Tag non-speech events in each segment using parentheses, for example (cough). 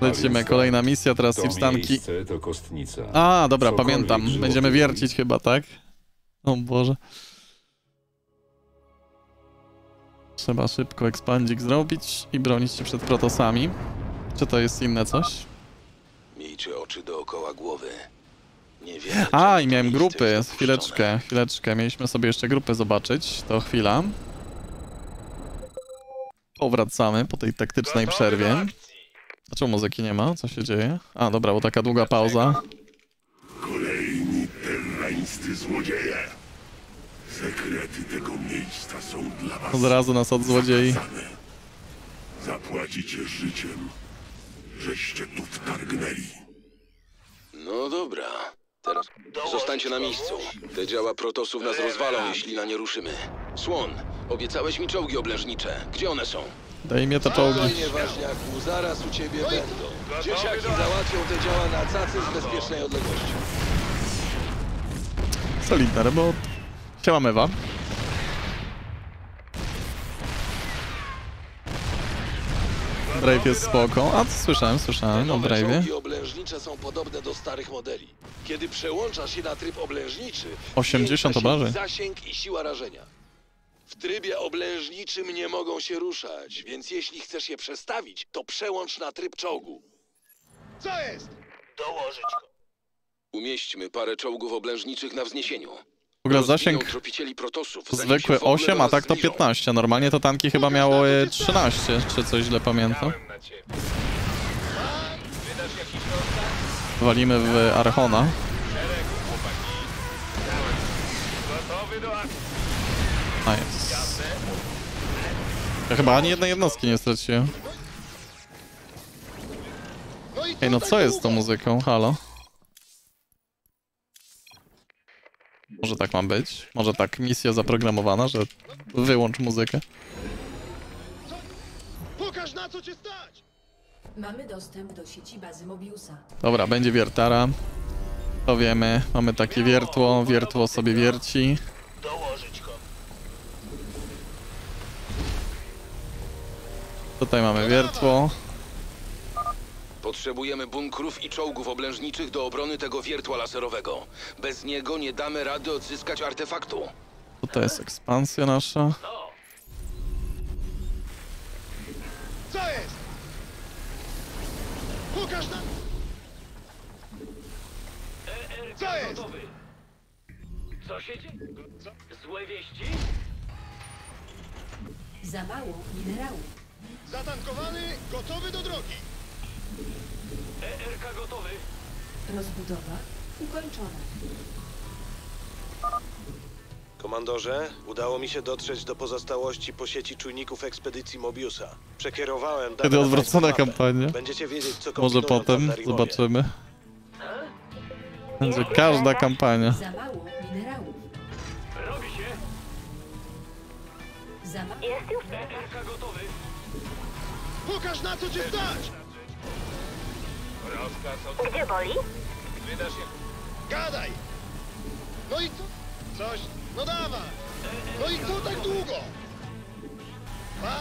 Lecimy, kolejna misja, teraz To Sipstanki. miejsce to kostnica. A, dobra, Cokolwiek pamiętam. Będziemy wiercić chyba, tak? O Boże. Trzeba szybko ekspandzik zrobić i bronić się przed protosami. Czy to jest inne coś? Miejcie oczy dookoła głowy. Niewiele A, czego i miałem grupy. Chwileczkę, chwileczkę. Mieliśmy sobie jeszcze grupy zobaczyć. To chwila. Powracamy po tej taktycznej przerwie. Dlaczego muzyki nie ma? Co się dzieje? A, dobra, bo taka długa pauza. Kolejni terrańscy złodzieje. Sekrety tego miejsca są dla was Od razu nas od złodziei. zakazane. Zapłacicie życiem, żeście tu wtargnęli. No dobra. Teraz zostańcie na miejscu. Te działa protosów nas rozwalą, jeśli na nie ruszymy. Słon, obiecałeś mi czołgi oblężnicze. Gdzie one są? Daj mnie te czołgi. Spokojnie, ważniaku, zaraz u ciebie będą. Dzieciaki załatwią te działa na cacy z bezpiecznej odległości. Solidna robota. Siema Mewa. Brave jest spoko. A, to słyszałem, słyszałem o Brave'ie. czołgi oblężnicze są podobne do starych modeli. Kiedy przełączasz się na tryb oblężniczy, 80 zwiększa się obrażeń. zasięg i siła rażenia. W trybie oblężniczym nie mogą się ruszać, więc jeśli chcesz je przestawić, to przełącz na tryb czołgu. Co jest? Dołożyć go. Umieśćmy parę czołgów oblężniczych na wzniesieniu. W ogóle zasięg zwykły w ogóle 8, do a tak to zbliżą. 15. Normalnie to tanki chyba miały 13, czy coś źle pamiętam. Walimy w Archona. Gotowy do akcji. Nice. Ja chyba ani jednej jednostki nie straciłem. Ej, no co jest z tą muzyką? Halo? Może tak ma być? Może tak misja zaprogramowana, że wyłącz muzykę? Pokaż na co cię stać! Mamy dostęp do sieci bazy Mobiusa. Dobra, będzie wiertara. To wiemy. Mamy takie wiertło. Wiertło sobie wierci. Dołożyć Tutaj mamy wiertło. Potrzebujemy bunkrów i czołgów oblężniczych do obrony tego wiertła laserowego. Bez niego nie damy rady odzyskać artefaktu. Tutaj jest ekspansja nasza. Co jest? Pokaż na... Co jest? Co się dzieje? Złe wieści? Za mało minerałów. Zatankowany, gotowy do drogi. ERK gotowy. Rozbudowa ukończona. Komandorze, udało mi się dotrzeć do pozostałości po sieci czujników ekspedycji Mobiusa. Przekierowałem dane Kiedy na odwrócona kampania. Będziecie wiedzieć, co Może potem zobaczymy. Będzie każda kampania. Za mało minerałów. Robi się. Za ma... ERK gotowy. Pokaż na co cię stać! Rozkaz od... Gdzie boli? Wydasz się... Gadaj! No i co? Coś? No dawaj! No i co tak długo? A?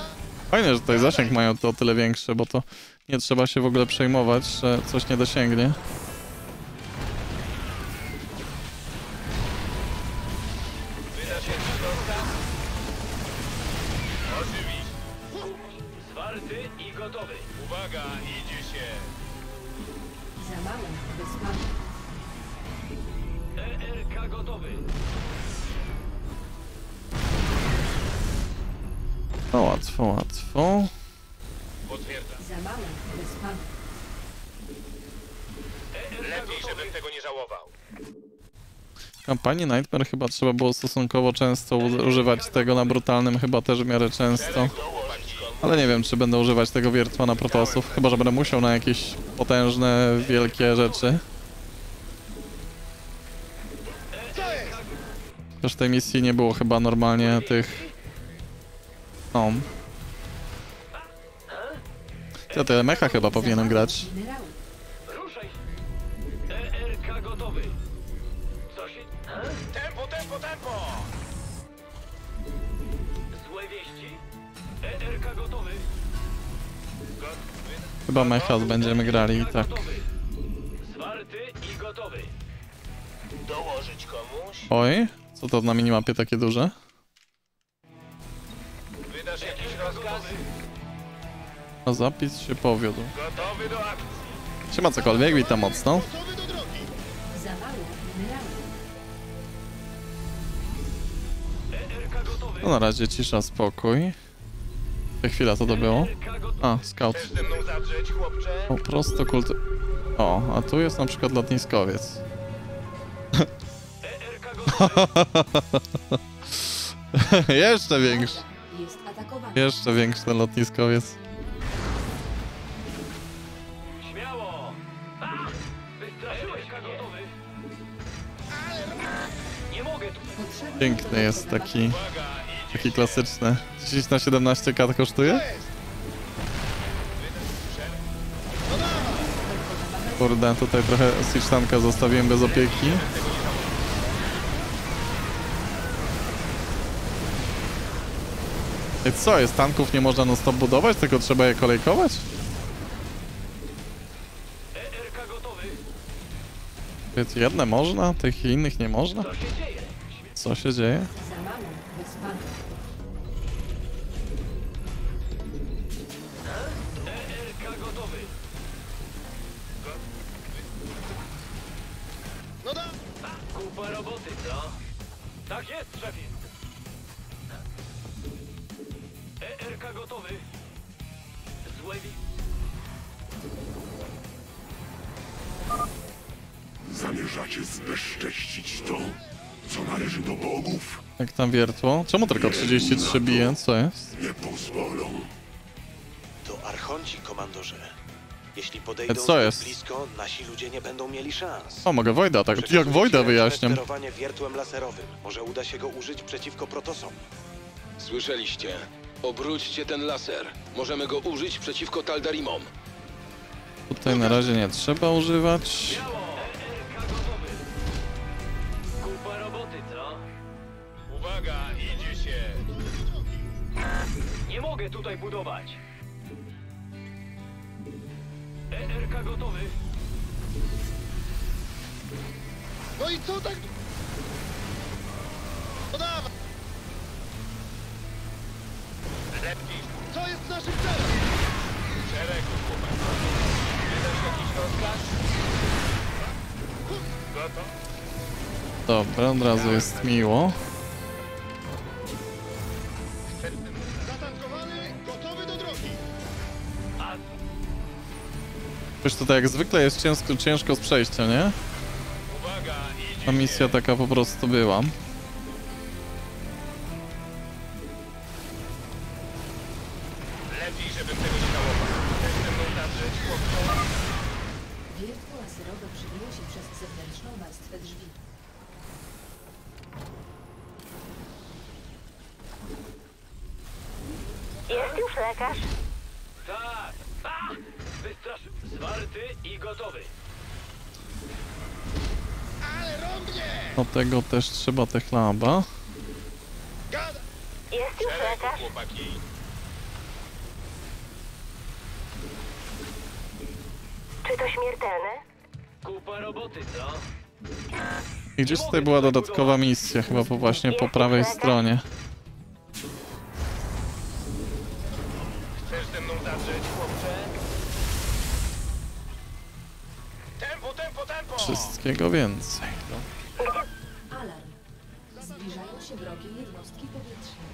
Fajne, że tutaj zasięg mają to o tyle większy, bo to nie trzeba się w ogóle przejmować, że coś nie dosięgnie. Kampanii Nightmare chyba trzeba było stosunkowo często używać tego na brutalnym, chyba też w miarę często. Ale nie wiem, czy będę używać tego wiertła na protosów, chyba że będę musiał na jakieś potężne, wielkie rzeczy. Też tej misji nie było chyba normalnie tych... No. Ja tyle mecha chyba powinienem grać. Chyba mechas będziemy grali i tak. Zwarty i gotowy. Dołożyć komuś? Oj, co to na minimapie takie duże? Wydasz? A zapis się powiódł. Gotowy do akcji. Trzyma cokolwiek, witam mocno. Gotowy. No na razie cisza, spokój. Za chwila co to było? A, scout. O, prosto kult... O, a tu jest na przykład lotniskowiec. (laughs) Jeszcze większy. Jeszcze większy ten lotniskowiec. Piękny jest taki, Uwaga, idzie. taki klasyczny. 10 na 17 k kosztuje? Kurde, tutaj trochę Sichtanka zostawiłem bez opieki. I co jest? Tanków nie można non stop budować, tylko trzeba je kolejkować? Więc jedne można, tych innych nie można? Co się dzieje? Tam wiertło? Czemu tylko 33 bije? Co jest? Nie pozwolą. To archonci, komandorze. Jeśli podejdą co jest? blisko, nasi ludzie nie będą mieli szans. O, mogę Wojda tak. Jak Wojda wyjaśniam. sterowanie wiertłem laserowym. Może uda się go użyć przeciwko protosom. Słyszeliście? Obróćcie ten laser. Możemy go użyć przeciwko Taldarimom. Tutaj na razie nie trzeba używać. Mogę tutaj budować. ERK gotowy. No i co tak... No dawaj. Lepiej Co jest naszym celem? szeregu, chłopak. Wydasz jakiś rozkaz? Gotow? Dobra, od razu jest miło. Tutaj jak zwykle jest ciężko, ciężko z przejścia, nie? Ta misja taka po prostu była. Tego też trzeba! Jest już lekarz. chłopaki. Czy to śmiertelne? Kupa roboty, co? I gdzieś tutaj była dodatkowa misja, chyba po właśnie po prawej stronie. Chcesz ze mną zadrzeć, chłopcze? Tempo, tempo, tempo! Wszystkiego więcej. Się wrogie jednostki powietrzne.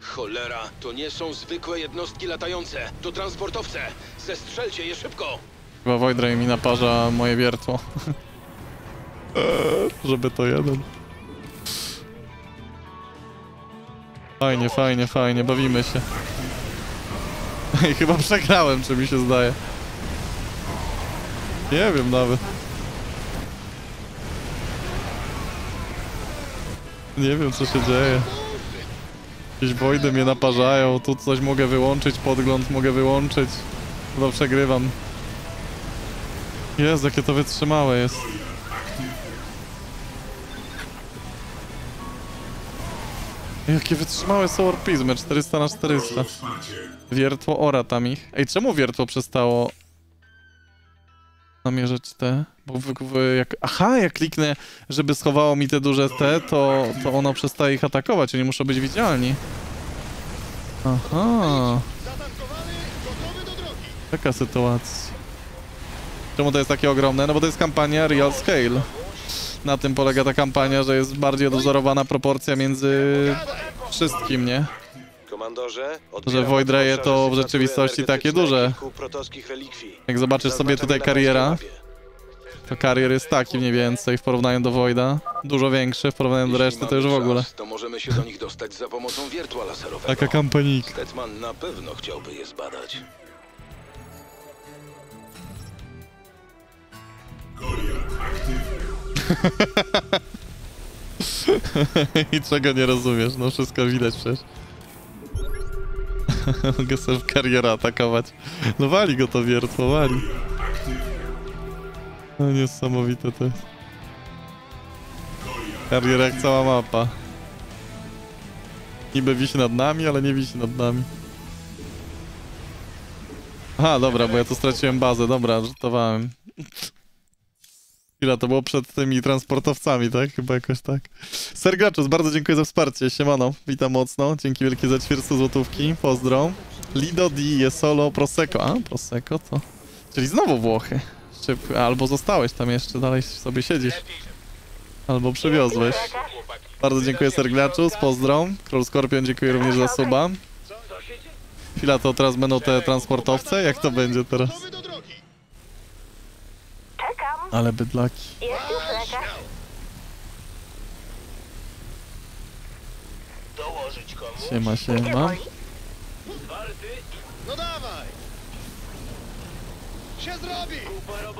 Cholera, to nie są zwykłe jednostki latające. To transportowce. Zestrzelcie je szybko. Chyba Voidray mi naparza moje wiertło. Eee, (laughs) Żeby to jeden. Fajnie, fajnie, fajnie, bawimy się. (laughs) I chyba przegrałem, czy mi się zdaje. Nie wiem nawet. Nie wiem, co się dzieje. Jakieś wojdy mnie naparzają, tu coś mogę wyłączyć, podgląd mogę wyłączyć. Chyba przegrywam. Jezu, jakie to wytrzymałe jest. Jakie wytrzymałe są orpizmy, 400 na 400. Wsparcie. Wiertło ora tam ich. Ej, czemu wiertło przestało namierzać te? Bo w, w, jak... Aha, jak kliknę, żeby schowało mi te duże te, to, to ono przestaje ich atakować, oni muszą być widzialni. Aha, taka sytuacja. Czemu to jest takie ogromne? No bo to jest kampania Real Scale. Na tym polega ta kampania, że jest bardziej odwzorowana proporcja między wszystkim, nie? Komandorze, Że Void Raye to w rzeczywistości takie duże. Jak zobaczysz sobie tutaj kariera, to karier jest taki mniej więcej w porównaniu do Voida. Dużo większy w porównaniu do reszty, to już w ogóle. to możemy się do nich dostać za pomocą wiertła laserowego. Taka kampanika. Stetman na pewno chciałby je zbadać. (laughs) I czego nie rozumiesz, no wszystko widać przecież. (laughs) Mogę sobie w kariera atakować. No wali go to wiertło, wali. No niesamowite to jest. Karier jak cała mapa. Niby wisi nad nami, ale nie wisi nad nami. Aha, dobra, bo ja tu straciłem bazę, dobra, żartowałem. Chwila, to było przed tymi transportowcami, tak? Chyba jakoś tak. Sergaczus, bardzo dziękuję za wsparcie. Siemano, witam mocno. Dzięki wielkie za ćwierćcu złotówki. Pozdro. Lido di Jesolo Prosecco. A, Prosecco to... Czyli znowu Włochy. Szybko. Albo zostałeś tam jeszcze, dalej sobie siedzisz. Albo przywiozłeś. Bardzo dziękuję Sergaczus, pozdro. Król Skorpion, dziękuję również za suba. Chwila, to teraz będą te transportowce? Jak to będzie teraz? Gotowy do drogi. Czekam. Ale bydlaki. Jest już lekarz? Dołożyć komu? Siema, siema. No dawaj. Się zrobi.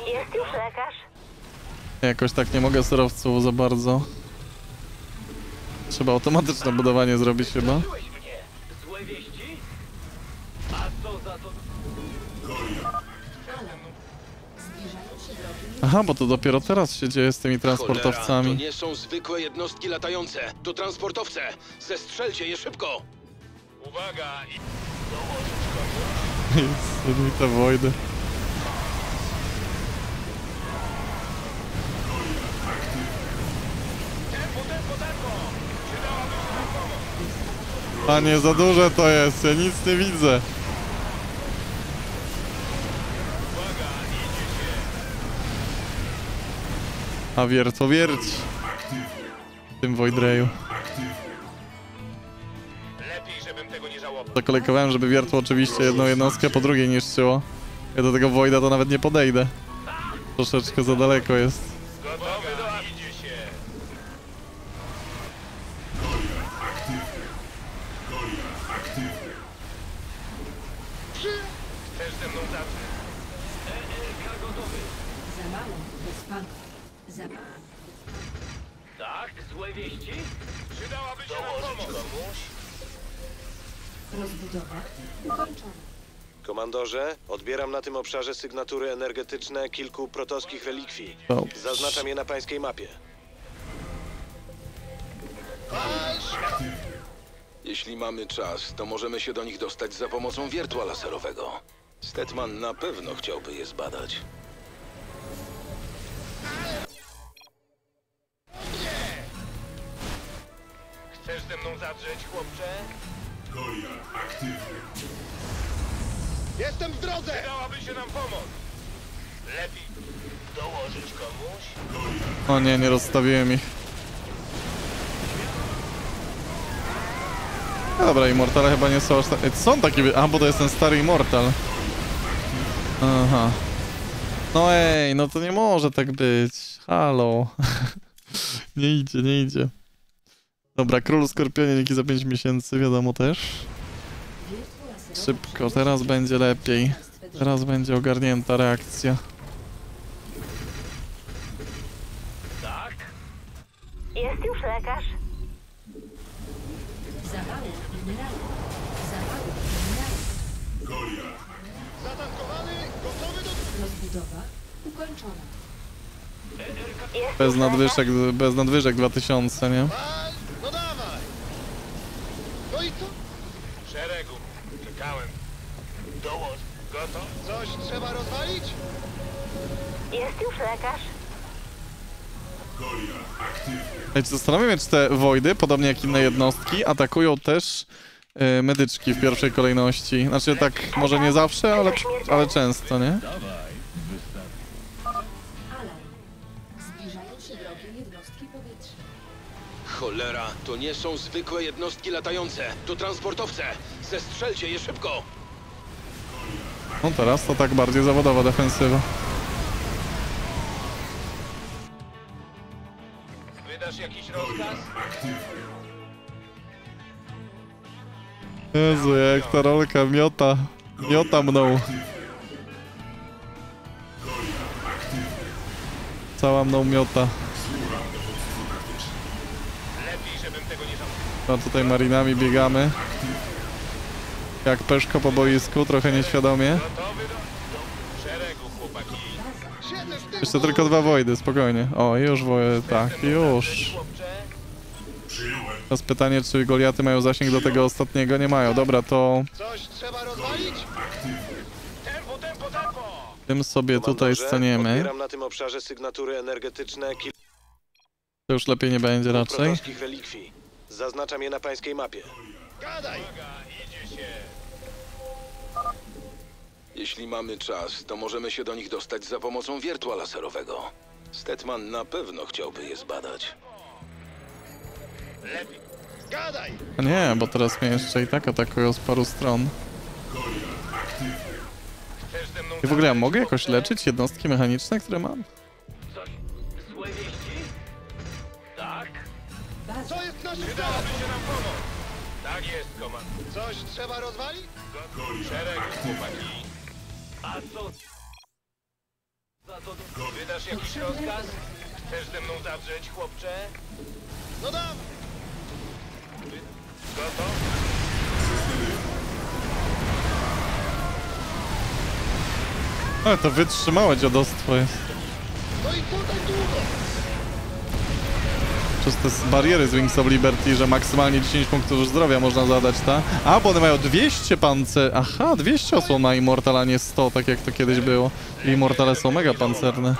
Jest już lekarz? Jakoś tak nie mogę surowców za bardzo. Trzeba automatyczne budowanie zrobić chyba. Złe wieści? Aha, bo to dopiero teraz się dzieje z tymi Cholera, transportowcami. to nie są zwykłe jednostki latające. To transportowce. Zestrzelcie je szybko. Uwaga i dołożyć komu? Jest, te wojny. Tempo, tempo, tempo! Przydałaby się nam pomoc. A nie, za duże to jest, ja nic nie widzę. Uwaga, idzie się. A wiertło wierć. W tym Voidreju. Zakolekowałem, żeby wiertło oczywiście jedną jednostkę po drugiej niszczyło. Ja do tego Voida to nawet nie podejdę. Troszeczkę za daleko jest. Gotowy do akcji. Idzie się. Chcesz ze mną zacząć? ERK gotowy. za mało, bez panów. Za mało. Tak? Złe wieści? Przydałaby się nam pomoc. komuś? Rozbudowa ukończona. Komandorze, odbieram na tym obszarze sygnatury energetyczne kilku protoskich relikwii. Zaznaczam je na pańskiej mapie. Jeśli mamy czas, to możemy się do nich dostać za pomocą wiertła laserowego. Stetman na pewno chciałby je zbadać. Chcesz ze mną zadrzeć, chłopcze? Jestem w drodze. Przydałaby się nam pomoc. Lepiej dołożyć komuś? O nie, nie rozstawiłem ich. No Dobra, Immortale chyba nie są aż tak... Są takie... A, bo to jest ten stary Immortal. Aha. No ej, no to nie może tak być. Halo. (laughs) nie idzie, nie idzie. Dobra, Król Skorpionie, dzięki za 5 miesięcy, wiadomo też. Szybko, teraz będzie lepiej. Teraz będzie ogarnięta reakcja. Tak? Jest już lekarz? Za mało minerałów. Za mało minerałów. Zatankowany, gotowy do... Rozbudowa ukończona. Bez nadwyżek, bez nadwyżek 2000, nie? Co? W szeregu. Czekałem. Dołącz. Gotów? Coś trzeba rozwalić? Jest już lekarz? Ja się zastanawiam się, czy te Wojdy, podobnie jak inne jednostki, atakują też e, medyczki w pierwszej kolejności. Znaczy tak, może nie zawsze, ale, ale często, nie? Cholera, to nie są zwykłe jednostki latające. To transportowce. Zestrzelcie je szybko. No teraz to tak bardziej zawodowa defensywa. Wydasz jakiś rozkaz? Jezu, jak ta rolka miota, miota mną. Cała mną miota. Lepiej, żebym tego A tutaj marinami biegamy. Jak peszko po boisku, trochę nieświadomie. Jeszcze tylko dwa Wojdy, spokojnie. O, już Wojdy, tak, już. Teraz pytanie, czy Goliaty mają zasięg do tego ostatniego? Nie mają. Dobra, to tym sobie tutaj staniemy. To już lepiej nie będzie raczej. Zaznaczam je na pańskiej mapie. Gadaj! Jeśli mamy czas, to możemy się do nich dostać za pomocą wiertła laserowego. Stetman na pewno chciałby je zbadać. Lepiej. Gadaj! A nie, bo teraz mnie jeszcze i tak atakują z paru stron. I w ogóle ja mogę jakoś leczyć jednostki mechaniczne, które mam? Baza. Co jest naszym celem? Przydałaby się nam pomoc. Tak jest, komand. Coś trzeba rozwalić? W szeregu, chłopaki. A co? Za to... Wydasz jakiś rozkaz? Chcesz ze mną zadrzeć, chłopcze? No dam! Gotów? Ale to wytrzymałe dziadostwo jest. No i tak długo? Przez te bariery z Wings of Liberty, że maksymalnie 10 punktów zdrowia można zadać, tak? A, bo one mają 200 pance... Aha, 200 osłon ma Immortal, a nie 100, tak jak to kiedyś było. Immortale są mega pancerne.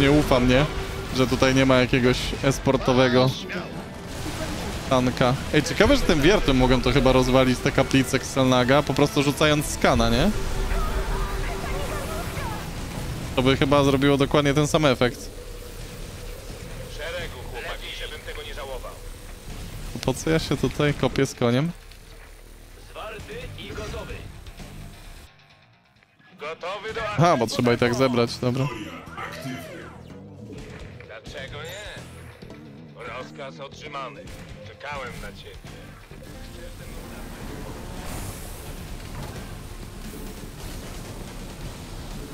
Nie ufam, nie? Że tutaj nie ma jakiegoś esportowego tanka. Ej, ciekawe, że tym wiertem mogą to chyba rozwalić te kaplice Xelnaga, po prostu rzucając skana, nie? To by chyba zrobiło dokładnie ten sam efekt. W szeregu, chłopaki, żebym tego nie żałował. Po co ja się tutaj kopię z koniem? Zwarty i gotowy. Gotowy do Aha, bo trzeba i tak zebrać, dobra. Rozkaz otrzymany. Czekałem na ciebie.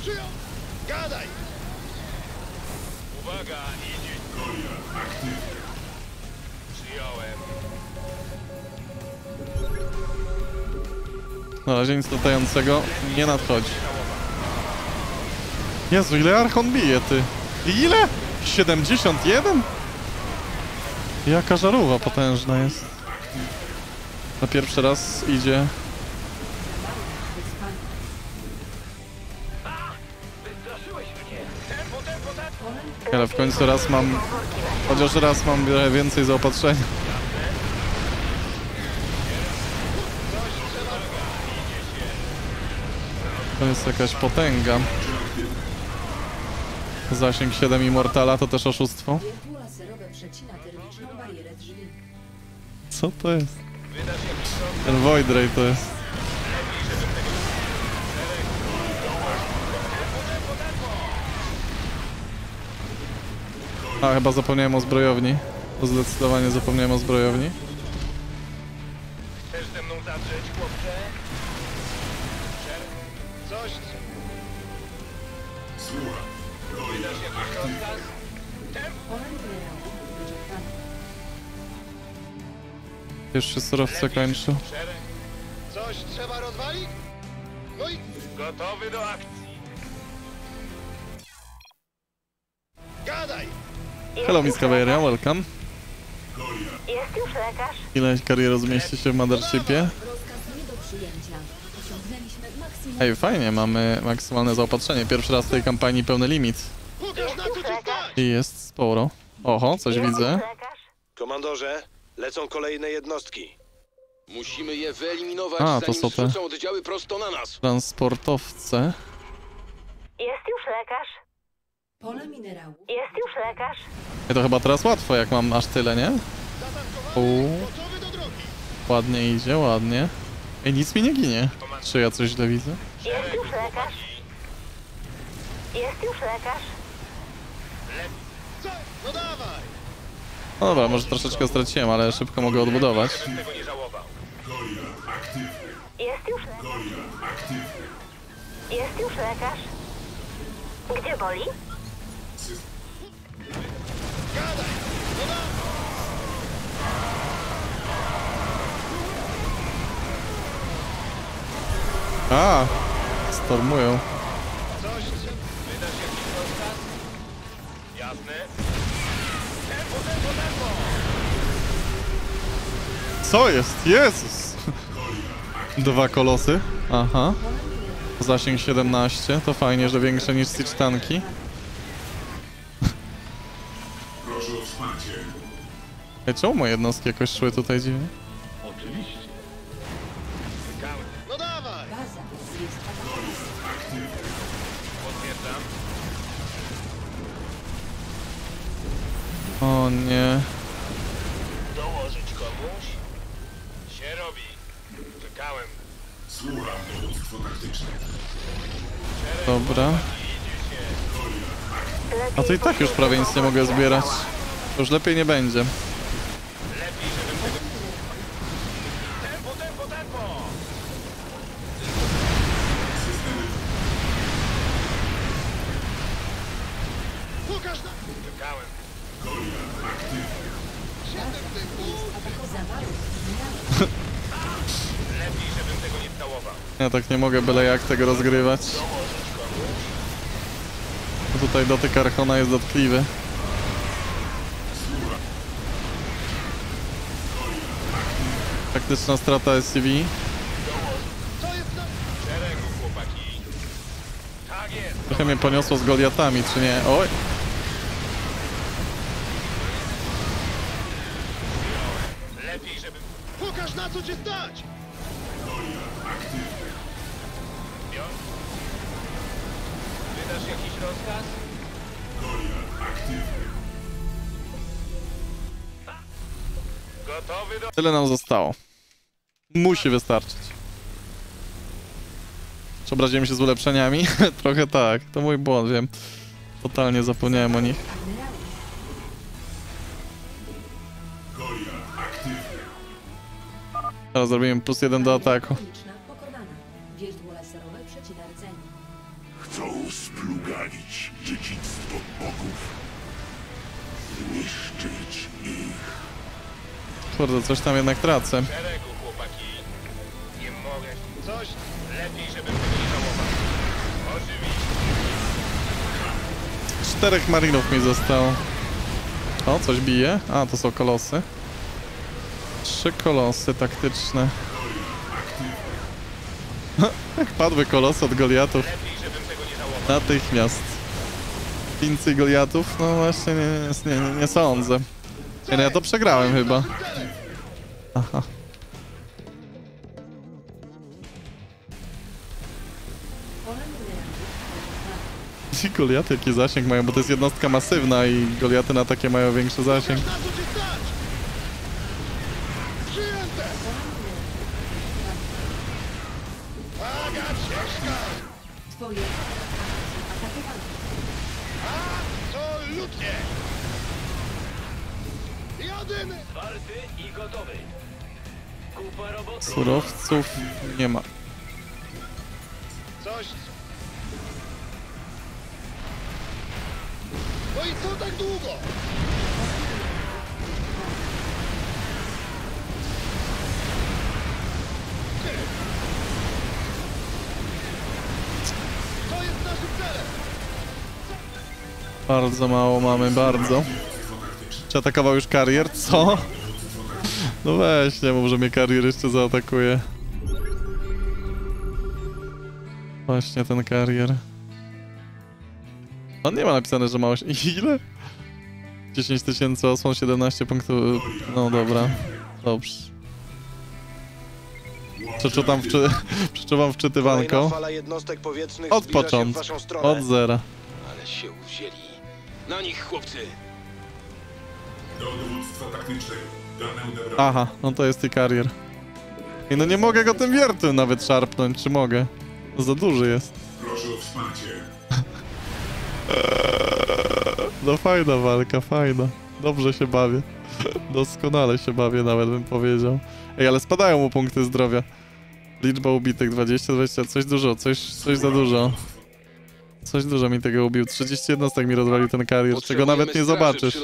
Przyjął! Gadaj! Uwaga, idzie. Przyjąłem. Na razie nic latającego nie nadchodzi. Jezu, ile Archon bije, ty? Ile? 71? Jaka żarówa potężna jest. Na pierwszy raz idzie. Ale w końcu raz mam... Chociaż raz mam więcej zaopatrzenia. To jest jakaś potęga. Zasięg 7 Immortala to też oszustwo. Co to jest? Ten Void Ray to jest. A, chyba zapomniałem o zbrojowni. To zdecydowanie zapomniałem o zbrojowni. Chcesz ze mną zadrzeć, chłopcze? Pierwszy surowce kończył. Szereg Coś trzeba rozwalić? No i gotowy do akcji. gadaj! Hello Miss Caveria, welcome. Jest już lekarz? Ile karier zmieści się w Mothershipie? Ej, fajnie, mamy maksymalne zaopatrzenie. Pierwszy raz w tej kampanii pełny limit. I jest sporo. Oho, coś widzę. Komandorze, lecą kolejne jednostki. Musimy je wyeliminować, A, to zanim są te- zrzucą oddziały prosto na nas. Transportowce. Jest już lekarz? Pole minerałów. Jest już lekarz? I to chyba teraz łatwo, jak mam aż tyle, nie? Zatankowany, U. gotowy do drogi! Ładnie idzie, ładnie. Ej, nic mi nie ginie. Czy ja coś źle widzę? Jest już lekarz? Jest już lekarz? Co? No dawaj! No dobra, może troszeczkę straciłem, ale szybko mogę odbudować. Jest już lekarz? Jest już lekarz? Gdzie boli? A, stormują. Co jest? Jezus! Dwa kolosy. Aha. Zasięg 17. To fajnie, że większe niż Siege tanki. Proszę o wsparcie. Czemu moje jednostki jakoś szły tutaj dziwnie? Nic nie mogę zbierać. Już lepiej nie będzie. (laughs) Ja tak nie mogę byle jak tego rozgrywać. Tutaj dotyk Archona jest dotkliwy. Taktyczna strata SCV. Tak. Trochę mnie poniosło z Goliatami, czy nie? Oj! Lepiej, żebym... Pokaż na co cię stać! Wydasz jakiś rozkaz? Tyle nam zostało. Musi wystarczyć. Czy obraziłem się z ulepszeniami? (laughs) Trochę tak. To mój błąd, wiem. Totalnie zapomniałem o nich. Teraz zrobimy plus jeden do ataku. Kurde, coś tam jednak tracę. Szeregu, chłopaki. Nie mogę. Coś... Lepiej, żebym tego nie żałował. Oczywiście. Czterech marinów mi zostało. O, coś bije. A, to są kolosy. Trzy kolosy taktyczne. (laughs) Jak padły kolosy od Goliatów. Natychmiast. Więcej Goliatów? No właśnie nie, nie, nie, nie sądzę. Nie, no ja to przegrałem chyba. Aha. Ci Goliaty jaki zasięg mają, bo to jest jednostka masywna i Goliaty na takie mają większy zasięg. Absolutnie! Jadymy! Warty i gotowy. Surowców nie ma. Coś... No i co tak długo? To jest naszym celem! Bardzo mało mamy, bardzo. Czy atakował już karier? Co? No weź, nie mów, że mnie karier jeszcze zaatakuje. Właśnie ten karier. On nie ma napisane, że ma oś... (laughs) Ile? 10 tysięcy osłon, 17 punktów... No dobra. Dobrze. Przeczytam, wczy... (laughs) Przeczuwam Kolejna wczytywanko. Od początku. Od zera. Ale się uwzięli. Na nich, chłopcy! Do dowództwa taktycznego. Aha, no to jest i karier. I no nie mogę go tym wiertem nawet szarpnąć, czy mogę? Za duży jest. Proszę o wsparcie. (laughs) No fajna walka, fajna. Dobrze się bawię. (laughs) Doskonale się bawię nawet bym powiedział. Ej, ale spadają mu punkty zdrowia. Liczba ubitych 20, 20, coś dużo, coś, coś za dużo. Coś dużo mi tego ubił. 30 jednostek mi rozwalił ten karier, czego nawet nie zobaczysz.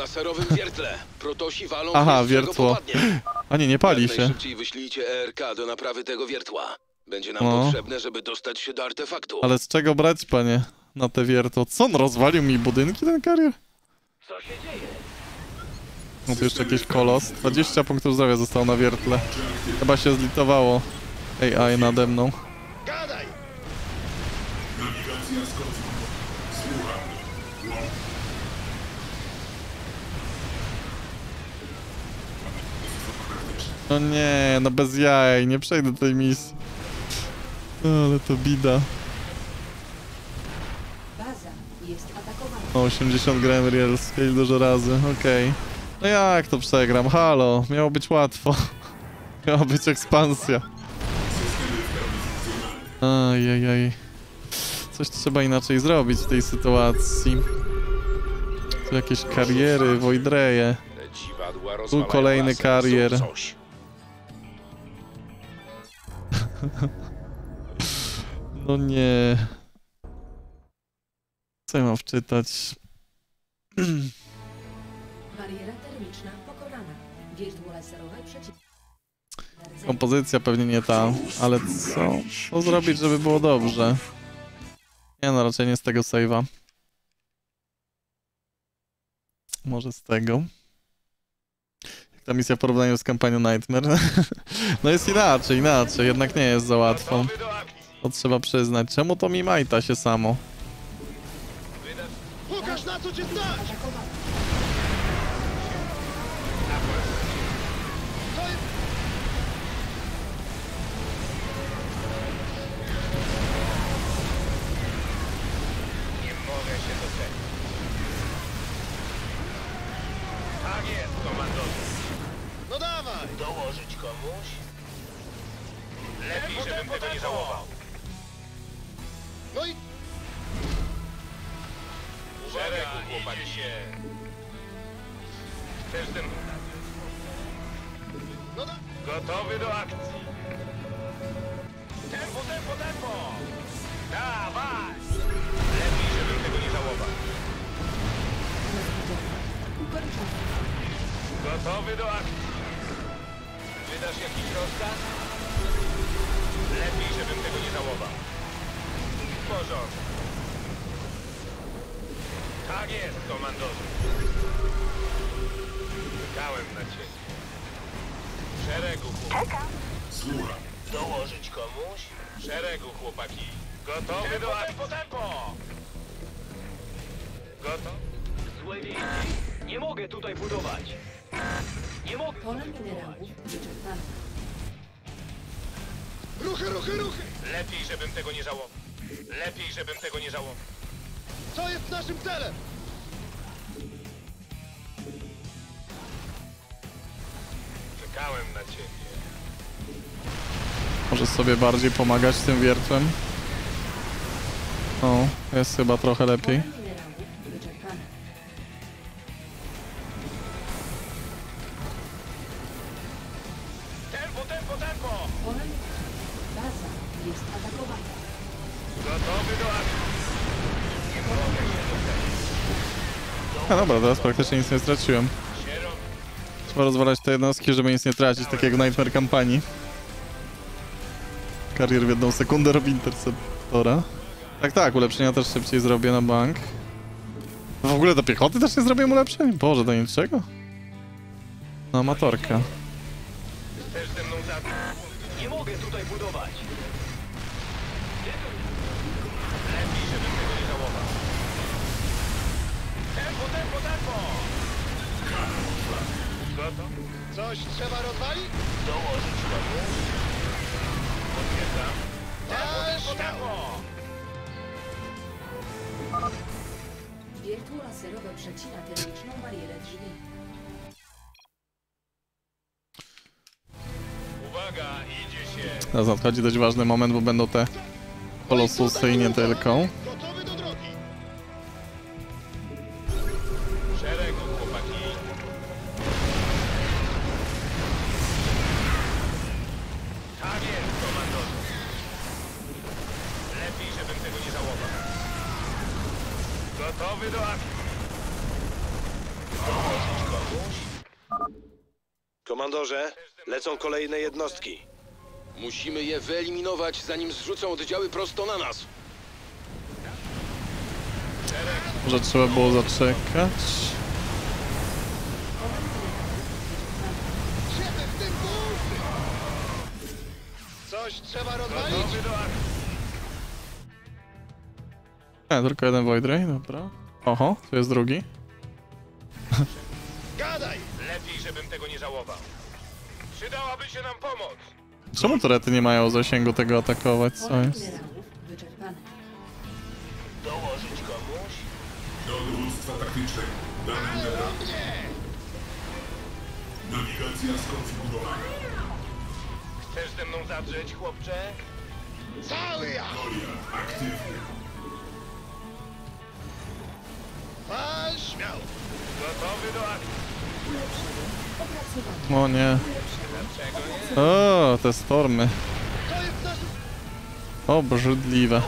Aha, wiertło. (laughs) A nie, nie pali się. wyślijcie ERK do naprawy tego wiertła. Będzie nam No. potrzebne, żeby dostać się do artefaktu. Ale z czego brać, panie? Na te wiertło. Co on rozwalił mi budynki, ten karier? Co się dzieje? No tu jeszcze jakiś kolos. 20 punktów zdrowia zostało na wiertle. Chyba się zlitowało AI nade mną. Gadaj! No nie, no bez jaj, nie przejdę tej misji. No, Ale to bida. Baza jest atakowana. O, 80 grałem Real Scale dużo razy, okej. No jak to przegram? Halo, miało być łatwo. (laughs) Miała być ekspansja. Ajajaj. Coś trzeba inaczej zrobić w tej sytuacji. Tu jakieś kariery, Voidreje. Tu kolejny karier. No nie. Co ja mam wczytać? Bariera termiczna pokonana. Wiertło laserowe przeciw... Kompozycja pewnie nie ta, ale co? Co zrobić, żeby było dobrze? Nie no, raczej nie z tego save'a. Może z tego. Ta misja w porównaniu z kampanią Nightmare? (laughs) no jest inaczej, inaczej, jednak nie jest za akcji. To trzeba przyznać. Czemu to mi majta się samo? Pokaż na co cię stać! Żałował. No i... Szeregu, chłopaki. się. Chcesz ze mną? No da... Gotowy do akcji. Tempo, tempo, tempo! Dawaj! Lepiej, żebym tego nie żałował. Gotowy do akcji. Wydasz jakiś rozkaz? Lepiej, żebym tego nie żałował. W porządku. Tak jest, komandorze. Czekałem na ciebie. W szeregu, chłopaki. Czekam. Słucham. Dołożyć komuś? W szeregu, chłopaki. Gotowy do akcji. Tempo, tempo! Gotowy? Złe wieści. Nie mogę tutaj budować. Nie mogę. Pole minerałów wyczerpane. Ruchy, ruchy, ruchy! Lepiej, żebym tego nie żałował. Lepiej, żebym tego nie żałował. Co jest naszym celem? Czekałem na ciebie. Może sobie bardziej pomagać tym wiertłem? O, jest chyba trochę lepiej. Dobra, teraz praktycznie nic nie straciłem. Trzeba rozwalać te jednostki, żeby nic nie tracić, tak jak Nightmare kampanii. Karier w jedną sekundę robi interceptora. Tak, tak, ulepszenia też szybciej zrobię na bank. W ogóle do piechoty też nie zrobiłem ulepszeń? Boże, do niczego. No, amatorka. Chcesz ze mną za... Nie mogę tutaj budować. Lepiej, żebym tego nie żałował. Tempo, tempo, tempo! Gotów? Coś trzeba rozwalić? Dołożyć komuś? Potwierdzam. A, Tempo, tempo! Wiertło laserowe przecina termiczną barierę drzwi. Uwaga, idzie się. Teraz nadchodzi dość ważny moment, bo będą te kolosusy i nie tylko. Kolejne jednostki. Musimy je wyeliminować, zanim zrzucą oddziały prosto na nas. Może trzeba było zaczekać. Coś trzeba rozwalić? Nie, tylko jeden Void Ray, dobra. Oho, tu jest drugi. Gadaj! Lepiej, żebym tego nie żałował. Przydałaby się nam pomoc. Czemu turety nie mają zasięgu tego atakować? Co jest? Dołożyć komuś? Do dowództwa taktycznego. Dane Nera. Nawigacja skonfigurowana. Chcesz ze mną zadrzeć, chłopcze? Cały ja! Goliat aktywny. Pal śmiało! Gotowy do akcji. O nie. O, te stormy. Obrzydliwe.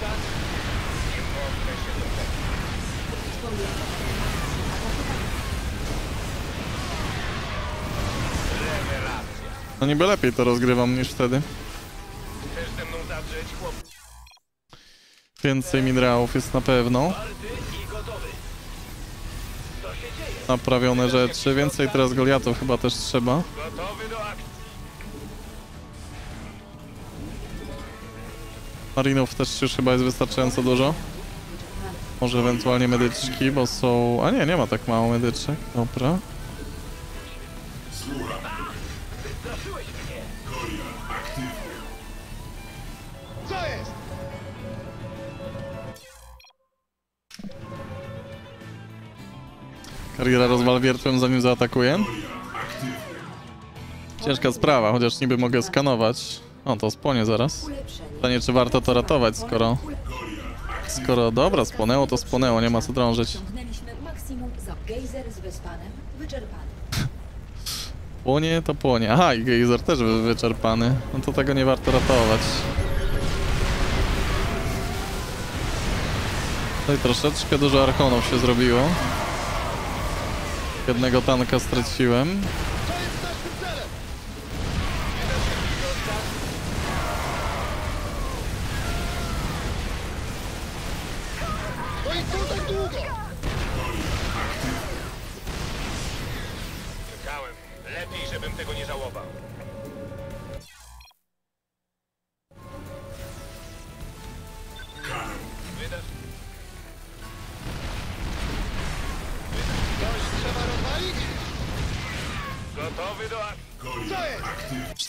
Rozkaz? Nie. No niby lepiej to rozgrywam niż wtedy. Więcej minerałów jest na pewno. Naprawione rzeczy. Więcej teraz Goliatów chyba też trzeba. Gotowy do akcji. Marinów też już chyba jest wystarczająco dużo. Może ewentualnie medyczki, bo są... A nie, nie ma tak mało medyczek. Dobra. Kariera rozwal wiertłem zanim zaatakuję. Ciężka sprawa, chociaż niby mogę skanować. O, to spłonie zaraz. Pytanie, czy warto to ratować, skoro... Skoro dobra, spłonęło, to spłonęło, nie ma co drążyć. Płonie, to płonie. Aha, i gejzer też wy- wyczerpany. No to tego nie warto ratować. Tutaj troszeczkę dużo archonów się zrobiło. Jednego tanka straciłem.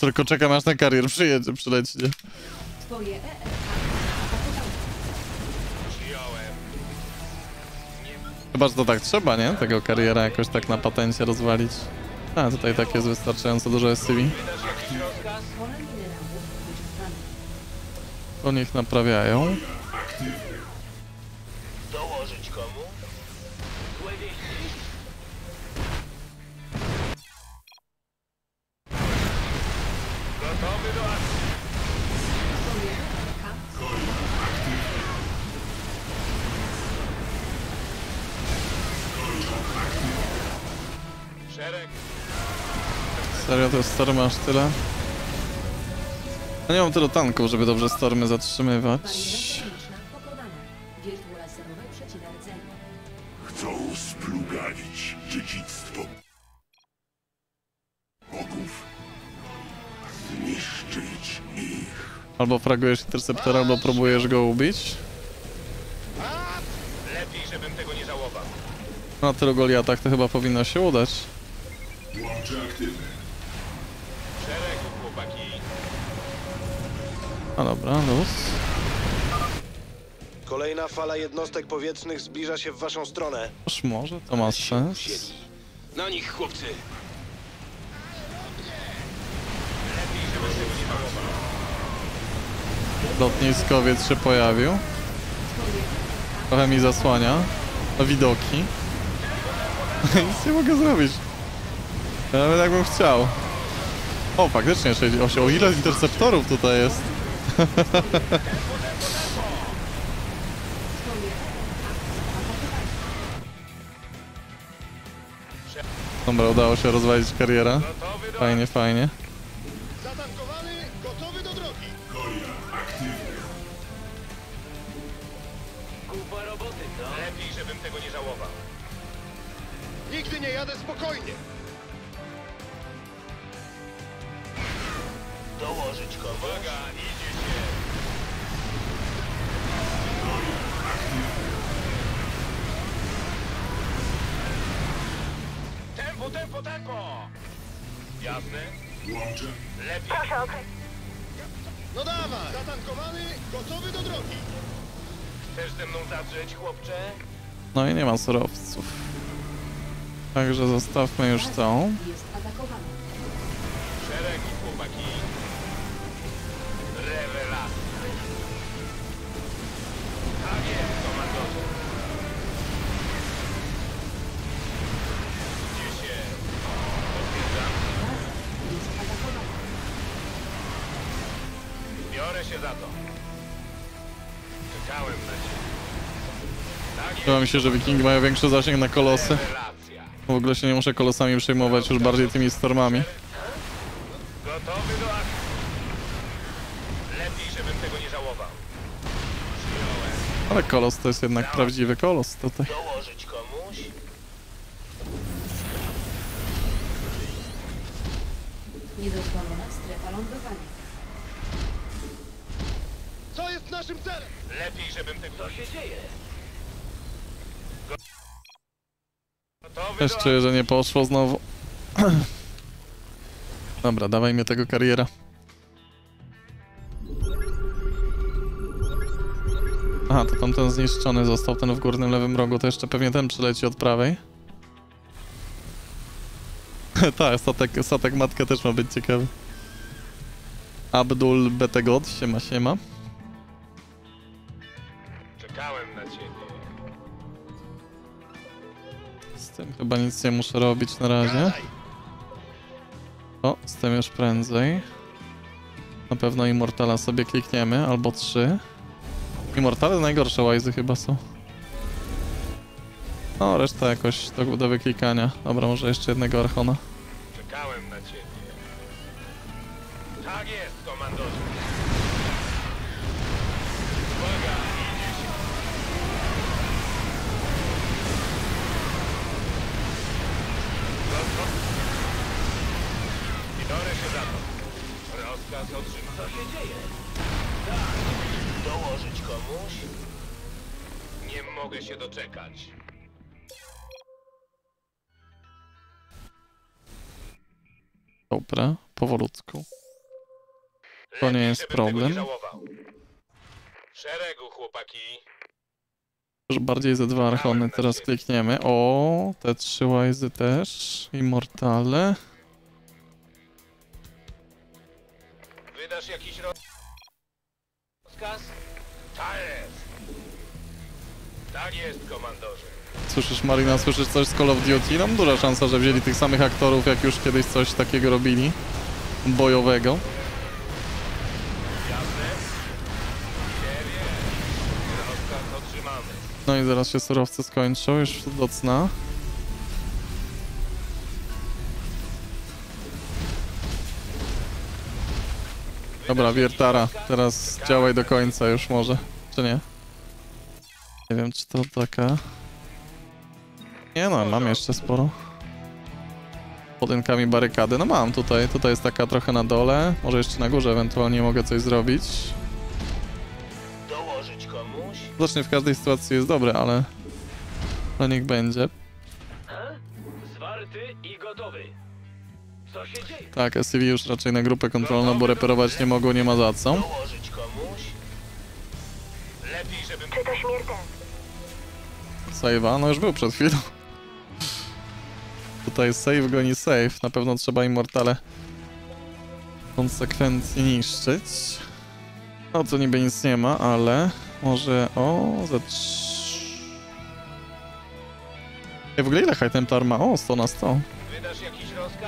Tylko czekam aż ten karier przyjedzie, przyleci, nie? Twoje. Przyjąłem. Chyba, że to tak trzeba, nie? Tego kariera jakoś tak na patencie rozwalić. A, tutaj tak jest wystarczająco dużo SCV. To niech naprawiają. Serio, to stormy aż tyle? No nie mam tylu tanków, żeby dobrze stormy zatrzymywać. Chcą splugawić dziedzictwo bogów. Zniszczyć ich. Albo fragujesz interceptora, albo próbujesz go ubić. Lepiej, żebym tego nie żałował. Na tylu Goliatach to chyba powinno się udać. Łącze aktywne. A dobra, luz. Kolejna fala jednostek powietrznych zbliża się w waszą stronę. Już może, to ma sens. Na nich, chłopcy! Lotniskowiec się pojawił. Trochę mi zasłania. Widoki. (laughs) Nic nie mogę zrobić. Nawet jakbym chciał. O, faktycznie 68. O ile interceptorów tutaj jest. (laughs) Dobra, udało się rozwalić karierę. Gotowy do Fajnie, fajnie. Zatankowany, gotowy do drogi. Golia aktywne. Kupa roboty, co? Lepiej, żebym tego nie żałował. Nigdy nie jadę spokojnie. Dołożyć komu? Uwaga, Tempo, tempo, tempo! Jasne? Łącze Lepiej. Proszę okres. No dawaj. Zatankowany, gotowy do drogi. Chcesz ze mną zadrzeć, chłopcze? No i nie ma surowców. Także zostawmy już tą. Jest atakowany. Szeregi, chłopaki. Rewelacja. Tak jest, komandorze. Biorę się za to. Czekałem na ciebie. Tak Wydaje mi się, że wikingi mają większy zasięg na kolosy. W ogóle się nie muszę kolosami przejmować, już bardziej tymi stormami. Gotowy do akcji. Lepiej, żebym tego nie żałował. Ale kolos to jest jednak prawdziwy kolos tutaj. Dołożyć komuś? Niedozwolona strefa lądowania. Co jest naszym celem? Lepiej, żebym tego... Co się dzieje? Go- Gotowy Też do czuję, że nie poszło znowu. (clears throat) Dobra, dawaj mnie tego kariera. Aha, to tamten zniszczony został, ten w górnym lewym rogu, to jeszcze pewnie ten przyleci od prawej. (laughs) tak, statek, statek matka też ma być ciekawy. Abdul Betegod, siema siema. Czekałem na ciebie. Z tym chyba nic nie muszę robić na razie. O, z tym już prędzej. Na pewno Immortala sobie klikniemy, albo trzy. Immortale najgorsze łajzy chyba są. No, reszta jakoś do, do wyklikania. Dobra, może jeszcze jednego Archona. Czekałem na ciebie. Rozkaz otrzymał. Co się dzieje? Tak. Dołożyć komuś? Nie mogę się doczekać. Dobra, powolutku. To nie jest problem. szeregu, chłopaki. Już bardziej ze dwa archony teraz klikniemy. O, te trzy łajzy też. Immortale. Wydasz jakiś roz- rozkaz? Tak jest. Tak jest, komandorze. Słyszysz Marina, słyszysz coś z Call of Duty? No duża szansa, że wzięli tych samych aktorów, jak już kiedyś coś takiego robili. Bojowego. No i zaraz się surowce skończą, już do cna. Dobra, Wiertara, teraz działaj do końca już może, czy nie? Nie wiem, czy to taka... Nie no, mam jeszcze sporo. Budynkami barykady, no mam tutaj, tutaj jest taka trochę na dole, może jeszcze na górze ewentualnie mogę coś zrobić. Dołożyć komuś? Widocznie w każdej sytuacji jest dobre, ale... Ale niech będzie. Zwarty i gotowy. Tak, SCV już raczej na grupę kontrolną, bo reperować nie mogło, nie ma za co. Czy to? Save'a, no już był przed chwilą. Tutaj save goni save, na pewno trzeba Immortale konsekwentnie niszczyć. No to niby nic nie ma, ale może... O, za w ogóle ile High Templar ma? O, 100 na 100.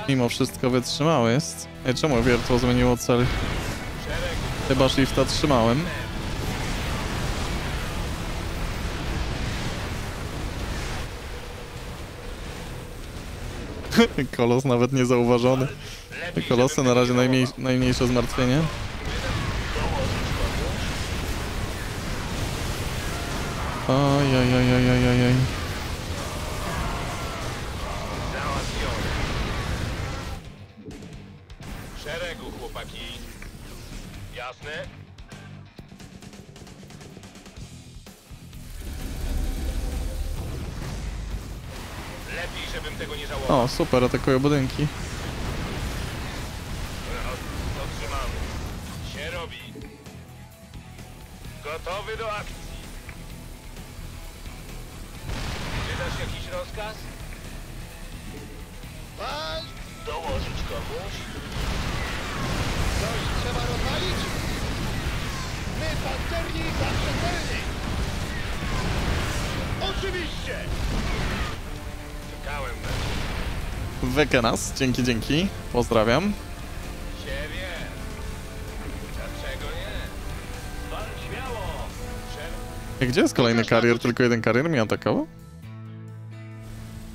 Mimo wszystko wytrzymały jest. Ej, czemu wiertło zmieniło cel? Chyba shifta trzymałem. (laughs) Kolos nawet niezauważony. Kolosy na razie nie najmniej, najmniejsze zmartwienie. Oj, super, atakują budynki. Wekenas, dzięki, dzięki. Pozdrawiam. Gdzie jest kolejny karier? Tylko jeden karier mnie atakował?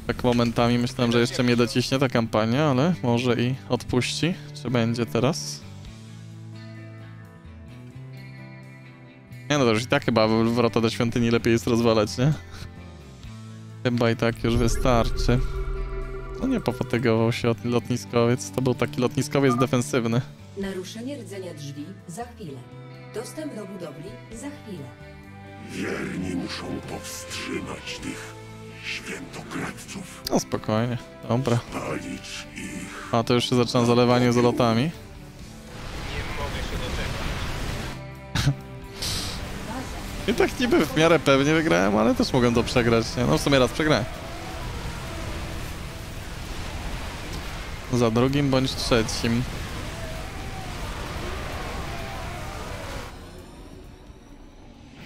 Tak momentami myślałem, że jeszcze mnie dociśnie ta kampania, ale może i odpuści. Czy będzie teraz? Nie no, to już i tak chyba wrota do świątyni lepiej jest rozwalać, nie? Chyba i tak już wystarczy. No nie pofatygował się od- lotniskowiec. To był taki lotniskowiec defensywny. Naruszenie rdzenia drzwi za chwilę. Dostęp do budowli za chwilę. Wierni muszą powstrzymać tych świętokradców. No spokojnie, dobra. Ich. A to już się zaczyna zalewanie z lotami. Nie mogę się doczekać. I tak niby w miarę pewnie wygrałem, ale też mogłem to przegrać, nie? No w sumie raz przegrałem. Za drugim bądź trzecim.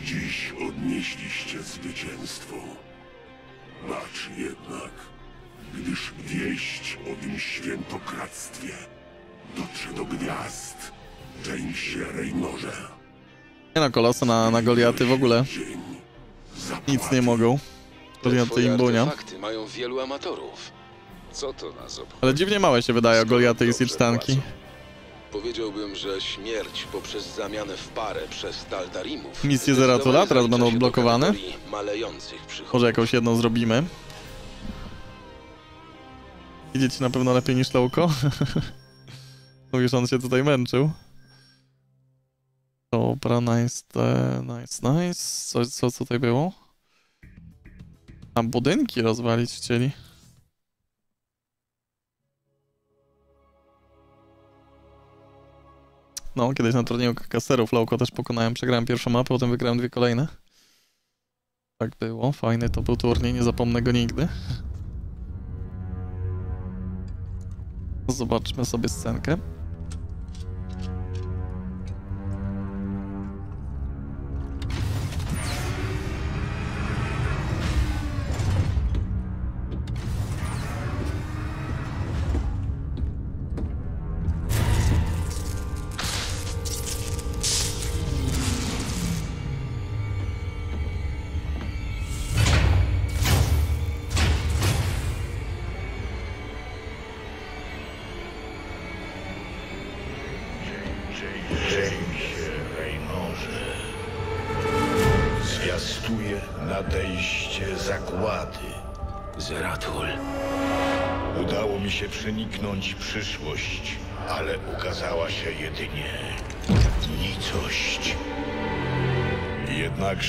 Dziś odnieśliście zwycięstwo. Bacz jednak, gdyż wieść o tym świętokradztwie dotrze do gwiazd. Jamesie Reynorze. Nie no, kolosy na, na Goliaty w ogóle nic nie mogą. Goliaty artefakty mają wielu amatorów. Co to nas obchodzi? Ale dziwnie małe się wydają Goliaty i Dobrze Siege tanki. płacą. Powiedziałbym, że śmierć poprzez zamianę w parę przez Taldarimów... Misje Zeratula teraz będą odblokowane? Może jakąś jedną zrobimy. Idzie ci na pewno lepiej niż Lowko. (laughs) Mówisz, on się tutaj męczył. Dobra, nice, nice, nice. Co, co tutaj było? A budynki rozwalić chcieli. No, kiedyś na turnieju kaserów Lowko też pokonałem, przegrałem pierwszą mapę, potem wygrałem dwie kolejne. Tak było, fajny to był turniej, nie zapomnę go nigdy. Zobaczmy sobie scenkę.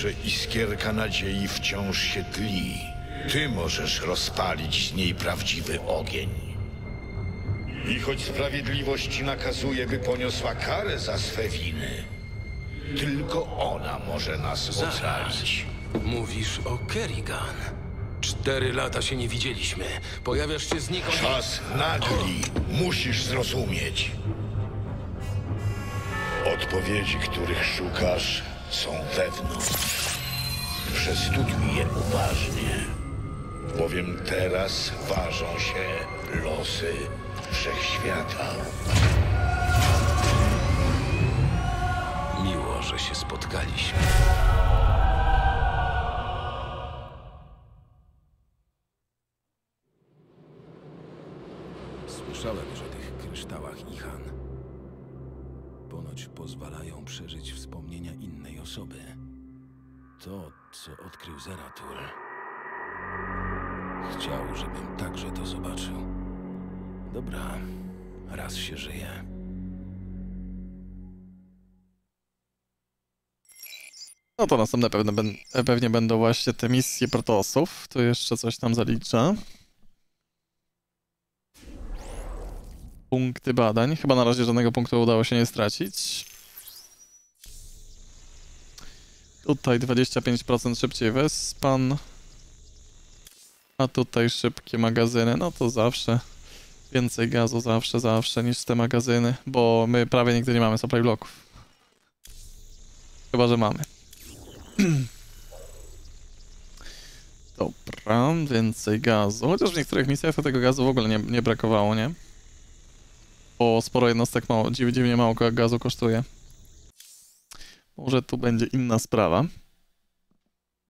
Jednakże iskierka nadziei wciąż się tli. Ty możesz rozpalić z niej prawdziwy ogień. I choć sprawiedliwość nakazuje, by poniosła karę za swe winy, tylko ona może nas ocalić. Mówisz o Kerrigan. Cztery lata się nie widzieliśmy. Pojawiasz się znikąd. Czas nagli. Musisz zrozumieć. Odpowiedzi, których szukasz, są wewnątrz. Przestudiuj je uważnie, bowiem teraz ważą się losy wszechświata. Miło, że się spotkaliśmy. No to następne pewne, pewnie będą właśnie te misje protosów. Tu jeszcze coś tam zaliczę. Punkty badań. Chyba na razie żadnego punktu udało się nie stracić. Tutaj 25% szybciej wyspan. A tutaj szybkie magazyny. No to zawsze więcej gazu, zawsze, zawsze niż te magazyny. Bo my prawie nigdy nie mamy supply bloków. Chyba, że mamy. (clears throat) Dobra, więcej gazu. Chociaż w niektórych misjach tego gazu w ogóle nie, nie brakowało, nie? Bo sporo jednostek mało, dziw- dziwnie mało gazu kosztuje. Może tu będzie inna sprawa.